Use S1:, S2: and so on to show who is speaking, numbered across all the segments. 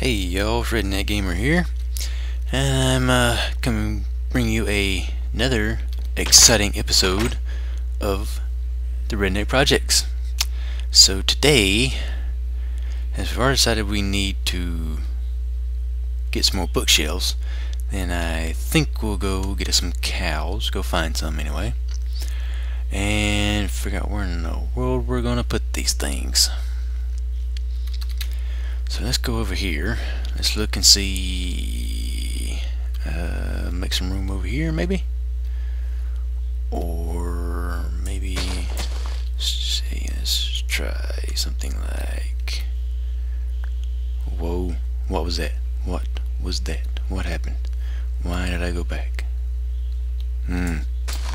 S1: Hey y'all, Redneck Gamer here, and I'm uh, coming bring you a, another exciting episode of the Redneck Projects. So today, as we've already decided we need to get some more bookshelves, then I think we'll go get us some cows, go find some anyway, and figure out where in the world we're gonna put these things. So let's go over here. Let's look and see. Uh, make some room over here, maybe, or maybe. Let's try something like. Whoa! What was that? What was that? What happened? Why did I go back? Hmm.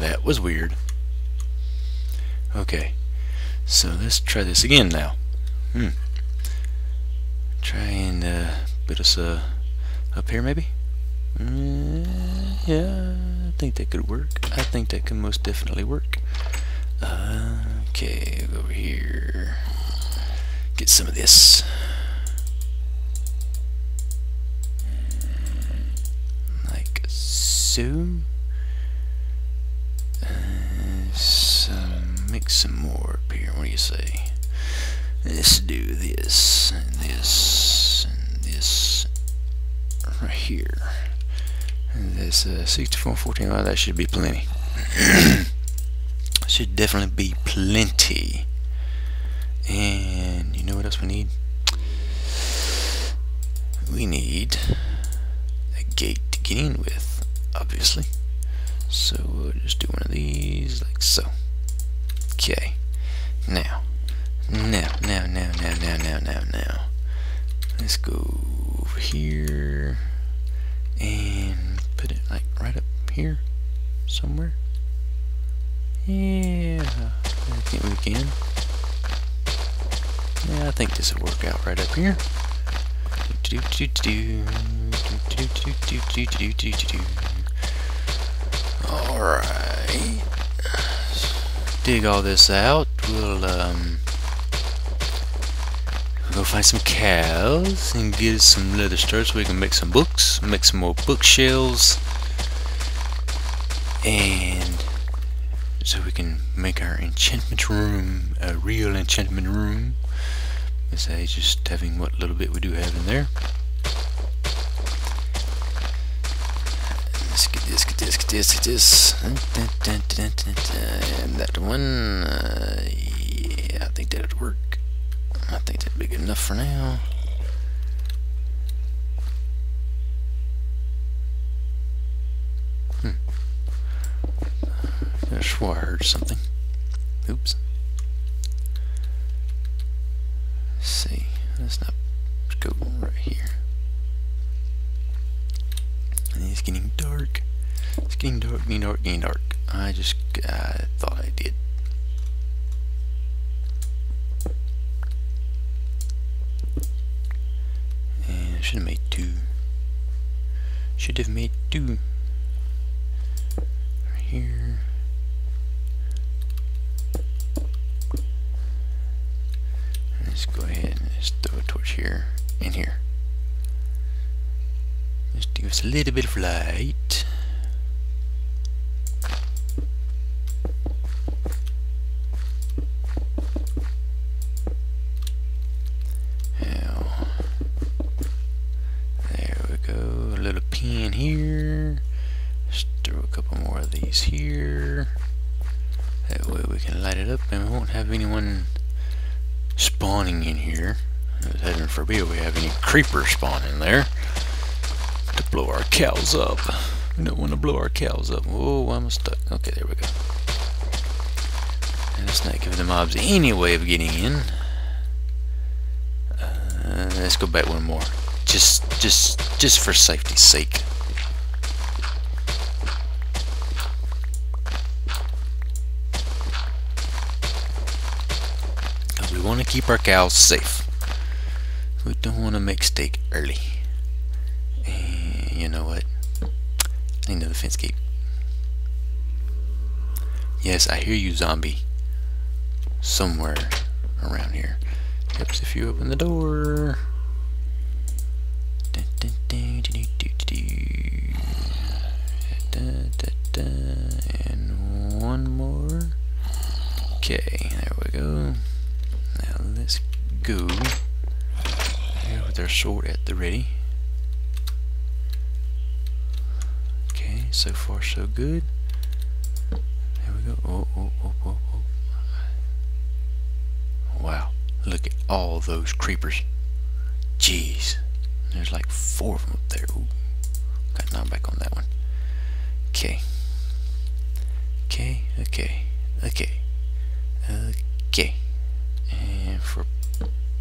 S1: That was weird. Okay. So let's try this again now. Hmm try and uh, put us uh, up here maybe? Mm, yeah I think that could work. I think that can most definitely work. Okay over here. Get some of this. Like so. Uh, make some more up here. What do you say? Let's do this and this this right here. And this uh, 6414 oh, that should be plenty. Should definitely be plenty. And you know what else we need? We need a gate to get in with obviously. So we'll just do one of these like so. Okay. Now. Now, now, now, now, now, now, now, now. Let's go over here and put it like right up here somewhere. Yeah, I think we can. Yeah, I think this will work out right up here. Alright. Dig all this out. We'll, um, find some cows and get some leather studs so we can make some books, make some more bookshelves, and so we can make our enchantment room a real enchantment room. Besides just having what little bit we do have in there. Let's get this, get this, get this, get this. And that one, uh, yeah, I think that would work. I think that'd be good enough for now. Hmm. I swore I heard something. Oops. Let's see. Let's not go right here. And it's getting dark. It's getting dark, getting dark, getting dark. I just I thought I did. should have made two. Should have made two. Right here. Let's go ahead and just throw a torch here and here. Just give us a little bit of light. Forbid we have any creepers spawning there to blow our cows up. We don't want to blow our cows up. Oh, I'm stuck. Okay, there we go. And it's not giving the mobs any way of getting in. Uh, let's go back one more. Just, just, just for safety's sake. Because we want to keep our cows safe. We don't want to make steak early. And you know what? I need another fence gate. Yes, I hear you, zombie. Somewhere around here. Yep, if you open the door. Sword at the ready. Okay, so far so good. There we go. Oh, oh, oh, oh, oh. Wow, look at all those creepers. Jeez, there's like four of them up there. Ooh. Got knocked back on that one. Okay. Okay, okay, okay, okay. And for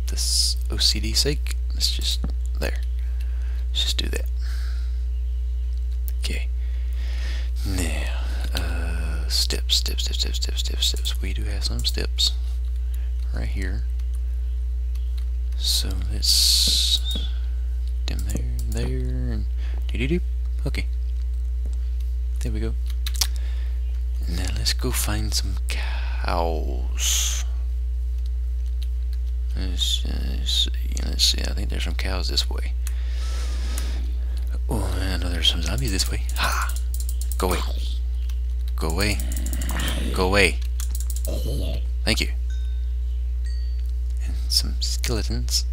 S1: this OCD sake, let's just, there. Let's just do that. Okay. Now, uh, steps, steps, steps, steps, steps, steps, steps. We do have some steps right here. So let's dim there, there, and doo doo doo. Okay. There we go. Now let's go find some cows. Let's, let's, see, let's see, I think there's some cows this way. Oh, I know there's some zombies this way. Ha! Go away. Go away. Go away. Thank you. And some skeletons.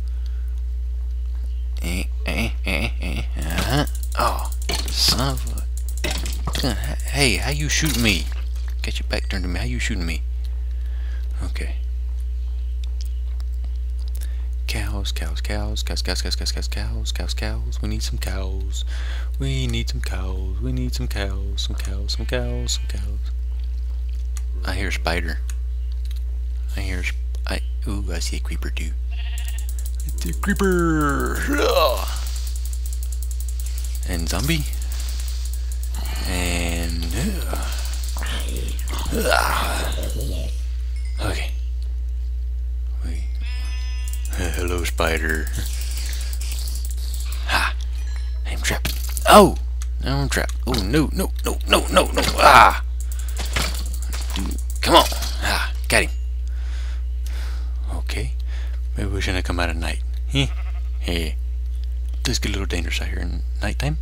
S1: Eh, eh, eh, eh, uh -huh. Oh, son of a... Hey, how you shooting me? Get your back turned to me. How you shooting me? Okay. Cows, cows, cows, cows, cows, cows, cows, cows, cows, cows, cows. We need some cows. We need some cows. We need some cows, some cows, some cows, some cows. I hear a spider. I hear. I. Ooh, I see a creeper too. It's a creeper. And zombie. And. Okay. Hello, spider. Ha! I'm trapped. Oh! Now I'm trapped. Oh, no, no, no, no, no, no. Ah! Come on. Ah, got him. Okay. Maybe we shouldn't have come out at night. Heh. Hey. Does get a little dangerous out here in nighttime.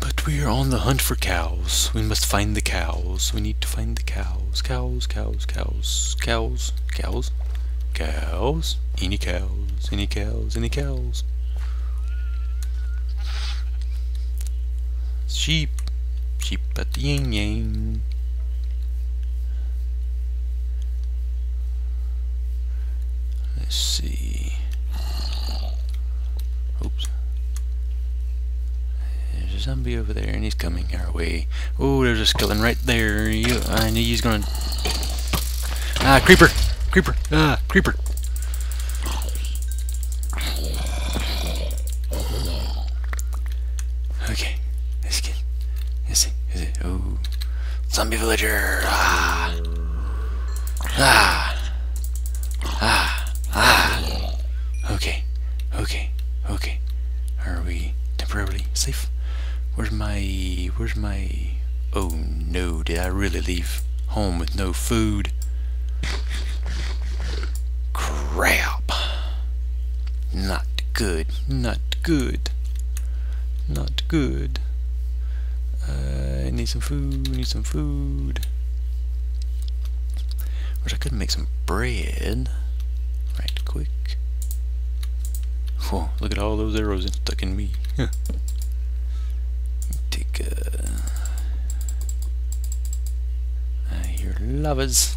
S1: But we are on the hunt for cows. We must find the cows. We need to find the cows. Cows, cows, cows, cows, cows, cows. Any cows, any cows, any cows. Sheep, sheep at the yin yang. Let's see. Oops. There's a zombie over there, and he's coming our way. Oh, there's a skeleton right there. You, I knew he's gonna. Ah, creeper, creeper, ah, creeper. Okay, let's get. Let's see. Is it? Oh, zombie villager. Ah, ah, ah, ah. Okay, okay, okay. Are we temporarily safe? Where's my... Where's my... Oh no, did I really leave home with no food? Crap. Not good. Not good. Not good. Uh, I need some food. Need some food. Wish I could make some bread. Right quick. Whoa, look at all those arrows stuck in me. Take a... I hear lovers.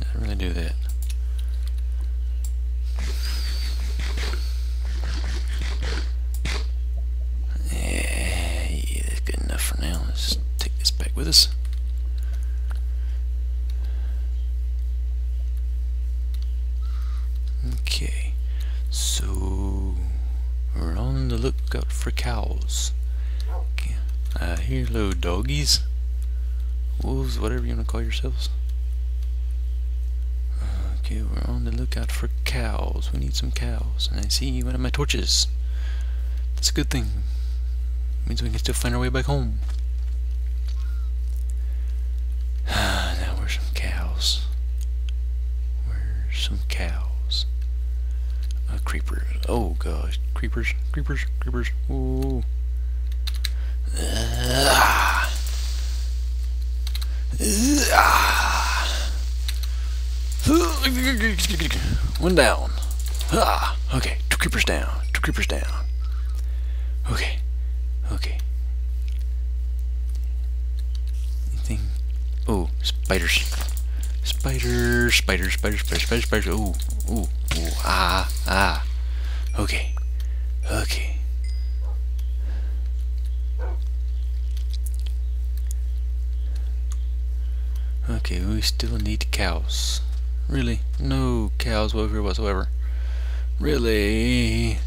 S1: Didn't really do that. Yeah, yeah, that's good enough for now. Let's take this back with us. Okay, so we're on the lookout for cows. Okay. Uh, here, hello, doggies, wolves, whatever you want to call yourselves. Okay, we're on the lookout for cows. We need some cows, and I see one of my torches. That's a good thing. Means we can still find our way back home. Ah now where's some cows? Where's some cows? A creeper. Oh gosh, creepers, creepers, creepers. Ooh. One down. Ah, okay, two creepers down. Two creepers down. Okay, okay. Anything? Oh, spiders. Spiders, spiders, spiders, spiders, spiders, spiders. Ooh, ooh, ooh. Ah, ah. Okay, okay. Okay, we still need cows. Really? No cows over here whatsoever. Really?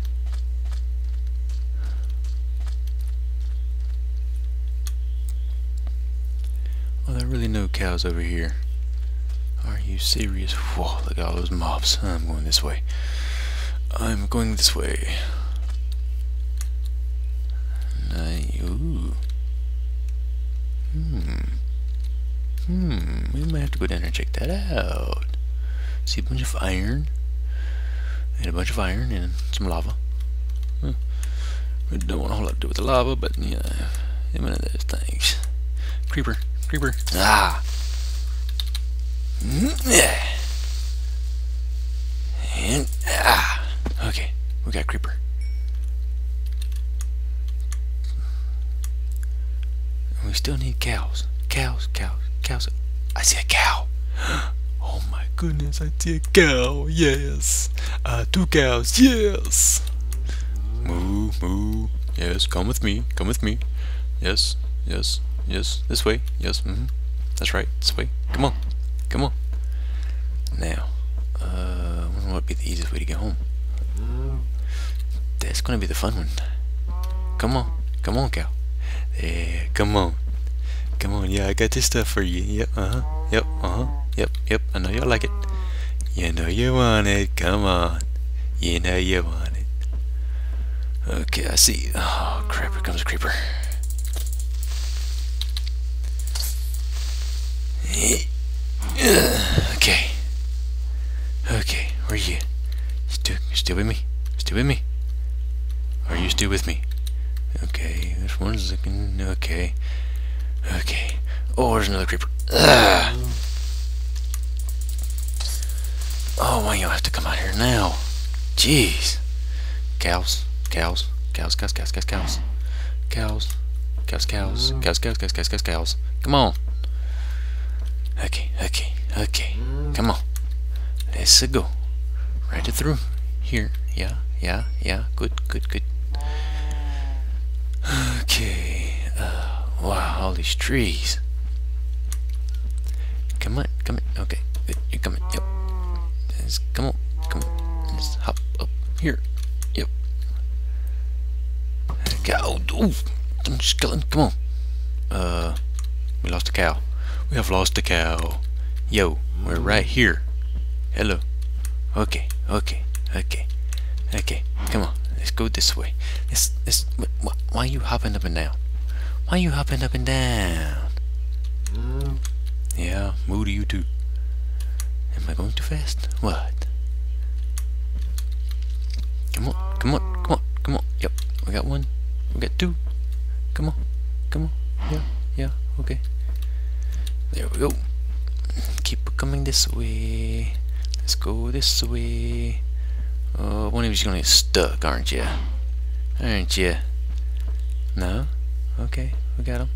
S1: Oh, there are really no cows over here. Are you serious? Whoa, look at all those mobs. I'm going this way. I'm going this way. Ooh. Hmm. Hmm. We might have to go down there and check that out. See a bunch of iron. And a bunch of iron and some lava. Huh. We don't want a whole lot to do with the lava, but yeah, one of those things. Creeper. Creeper. Ah! Yeah. And ah. Okay, we got creeper. We still need cows. Cows, cows, cows. I see a cow. Oh my goodness, I see a cow. Yes. Uh, two cows. Yes. Moo, moo. Yes, come with me. Come with me. Yes, yes, yes. This way. Yes. Mm -hmm. That's right. This way. Come on. Come on. Now, uh, what would be the easiest way to get home? That's gonna be the fun one. Come on. Come on, cow. Yeah, come on. Come on. Yeah, I got this stuff for you. Yep. Uh-huh. Yep. Uh-huh. Yep. Yep. I know you'll like it. You know you want it. Come on. You know you want it. Okay, I see. Oh, crap. Here comes a creeper. Okay. Okay, where are you? Still, still with me? Still with me? Are you still with me? Okay, this one's looking okay. Okay. Oh, there's another creeper. Ugh. Oh, why you have to come out here now? Jeez. Cows. Cows. Cows, cows, cows, cows, cows. Cows. Cows, cows, cows, cows, cows, cows, cows, cows. Come on. Okay, okay, okay. Mm. Come on. Let's go. Right it through. Here. Yeah, yeah, yeah. Good, good, good. Okay. These trees. Come on, come on. Okay. You're coming. Yep. Let's, come on, come on. Let's hop up here. Yep. Okay. Oh, oh, skeleton. Come on. Uh, we lost a cow. We have lost a cow. Yo, we're right here. Hello. Okay, okay, okay, okay. Come on, let's go this way. Let's, let's, why are you hopping up and down? Why are you hopping up and down? Mm. Yeah, moo to you too. Am I going too fast? What? Come on, come on, come on, come on. Yep, we got one. We got two. Come on, come on. Yeah, yeah, okay. There we go. Keep coming this way. Let's go this way. Oh, one of you's gonna get stuck, aren't you? Aren't you? No? Okay, we got him.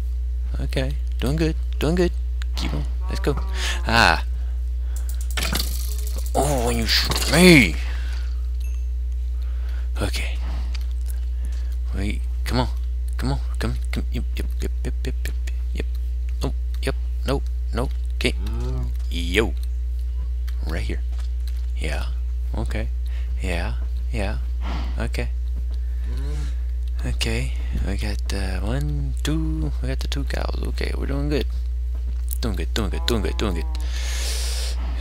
S1: Okay, doing good, doing good. Keep on. Let's go. Ah. Oh, when you shoot me. Okay. Wait, come on. Come on. Come, come. Yep, yep, yep, yep, yep, yep. Yep. Nope, yep, nope, nope. Okay. Yo. Right here. Yeah. Okay. Yeah. Yeah. Okay. Okay. We got uh, one, two. We got the two cows. Okay, we're doing good. Doing good. Doing good. Doing good. Doing good.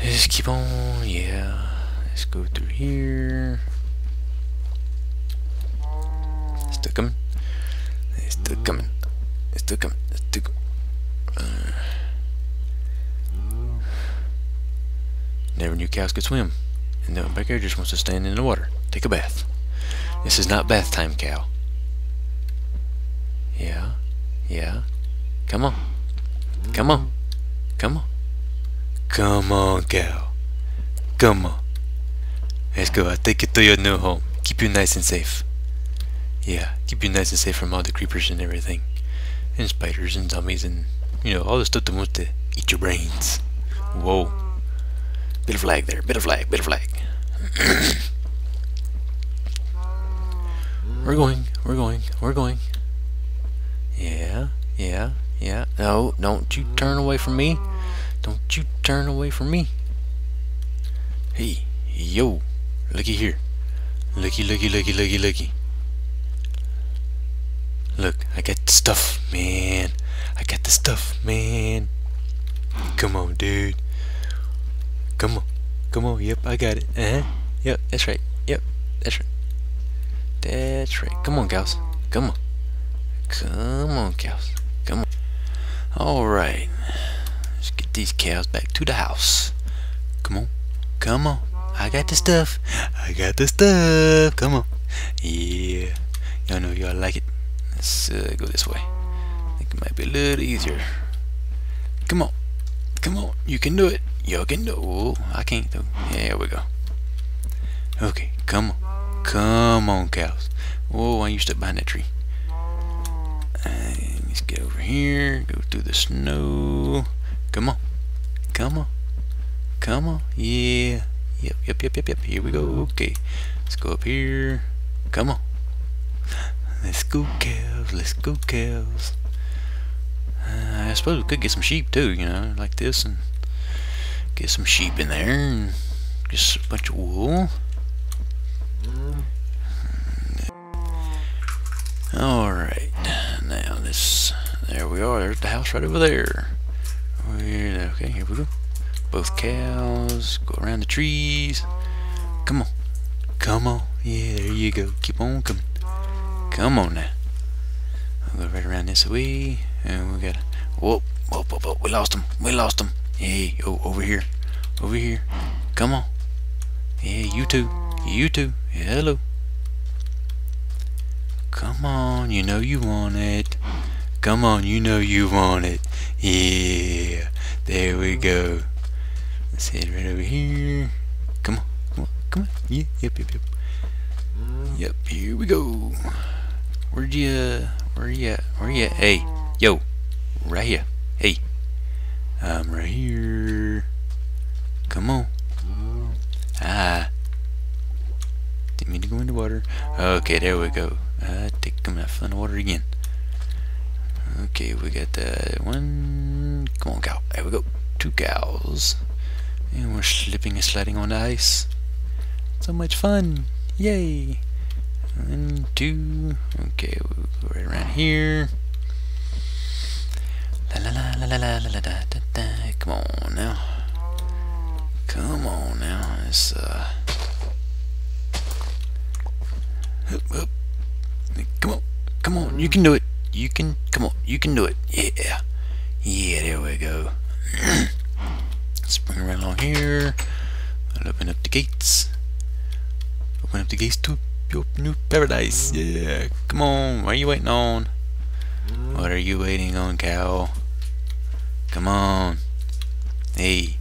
S1: Just keep on. Yeah. Let's go through here. Still coming. Still coming. Still coming. Still coming. Uh, never knew cows could swim. And the Becker just wants to stand in the water. Take a bath. This is not bath time, cow. Yeah. Yeah. Come on. Come on. Come on. Come on, girl. Come on. Let's go. I'll take you to your new home. Keep you nice and safe. Yeah, keep you nice and safe from all the creepers and everything. And spiders and zombies and, you know, all the stuff that wants to eat your brains. Whoa. Bit of lag there. Bit of lag. Bit of lag. we're going. We're going. We're going. Yeah. Yeah. No, don't you turn away from me. Don't you turn away from me. Hey. Yo. Looky here. Looky, looky, looky, looky, looky. Look, I got the stuff, man. I got the stuff, man. Come on, dude. Come on. Come on. Yep, I got it. Uh-huh. Yep, that's right. Yep, that's right. That's right. Come on, gals. Come on. Come on, cows. Come on. Alright. Let's get these cows back to the house. Come on. Come on. I got the stuff. I got the stuff. Come on. Yeah. Y'all know y'all like it. Let's uh, go this way. I think it might be a little easier. Come on. Come on. You can do it. Y'all can do it. Oh, I can't though. Yeah, here we go. Okay. Come on. Come on, cows. Whoa, I used to behind that tree. And let's get over here. Go through the snow. Come on. Come on. Come on. Yeah. Yep, yep, yep, yep, yep. Here we go. Okay. Let's go up here. Come on. Let's go cows. Let's go cows. Uh, I suppose we could get some sheep too, you know, like this, and get some sheep in there, and just a bunch of wool. Alright, now this, there we are, there's the house right over there. We're, okay, here we go. Both cows, go around the trees. Come on, come on, yeah, there you go, keep on coming. Come on now. I'll go right around this way, and we got, whoop, whoop, whoop, whoop, we lost him, we lost him. Hey, oh, over here, over here, come on. Yeah, you too, you too, hello. Come on, you know you want it. Come on, you know you want it. Yeah, there we go. Let's head right over here. Come on, come on, come on. Yeah, yep, yep, yep. Yep, here we go. Where'd you, where you at? Where you at? Hey, yo, right here. Hey, I'm right here. Come on. Ah. Didn't mean to go into water. Okay, there we go. Uh, take come out from the water again. Okay, we got that one. Come on, cow. There we go. Two cows. And we're slipping and sliding on the ice. So much fun. Yay. One, two. Okay, we'll go right around here. La la la la la la la la da, da, da. Come on now. Come on now. It's uh up, up. Come on. Come on. You can do it. You can. Come on. You can do it. Yeah. Yeah, there we go. Let's bring around along here. I'll open up the gates. Open up the gates to your new paradise. Yeah. Come on. What are you waiting on? What are you waiting on, cow? Come on. Hey.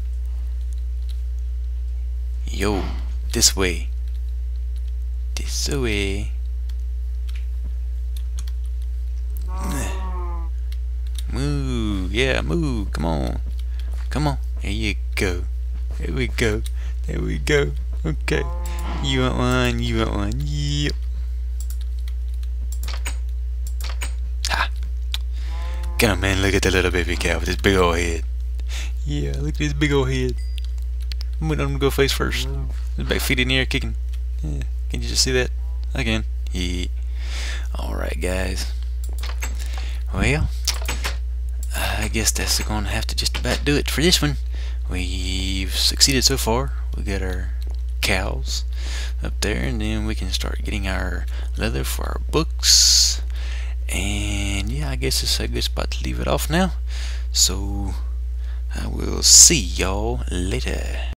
S1: Yo. This way. This way. Moo, yeah, moo, come on. Come on, there you go. There we go. There we go. Okay. You want one, you want one. Yep. Ha! Come on, man, look at the little baby cow with his big old head. Yeah, look at his big old head. I'm gonna go face first. His back feet in the air kicking. Yeah, can you just see that? I can. Yeah. Alright, guys. Well, I guess that's going to have to just about do it for this one. We've succeeded so far. We got our cows up there, and then we can start getting our leather for our books. And yeah, I guess it's a good spot to leave it off now. So I will see y'all later.